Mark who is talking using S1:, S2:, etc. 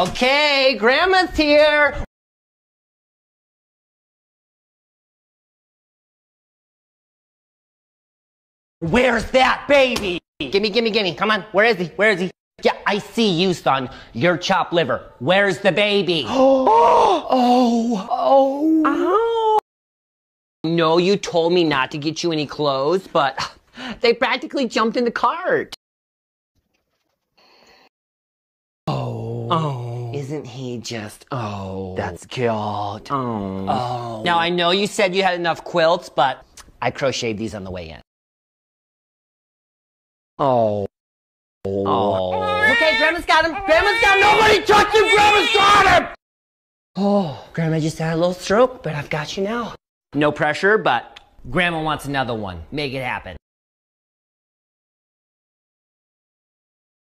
S1: Okay, Grandma's here. Where's that baby? Gimme, gimme, gimme. Come on. Where is he? Where is he? Yeah, I see you, son. You're chopped liver. Where's the baby? oh, oh, oh. No, you told me not to get you any clothes, but they practically jumped in the cart. Oh. Oh. Isn't he just, oh.
S2: That's cute.
S1: Oh. oh. Now, I know you said you had enough quilts, but I crocheted these on the way in.
S2: Oh.
S1: Oh. oh. Okay, Grandma's got him. Grandma's got him. Nobody touch him. Grandma's got him. Oh, Grandma just had a little stroke, but I've got you now. No pressure, but Grandma wants another one. Make it happen.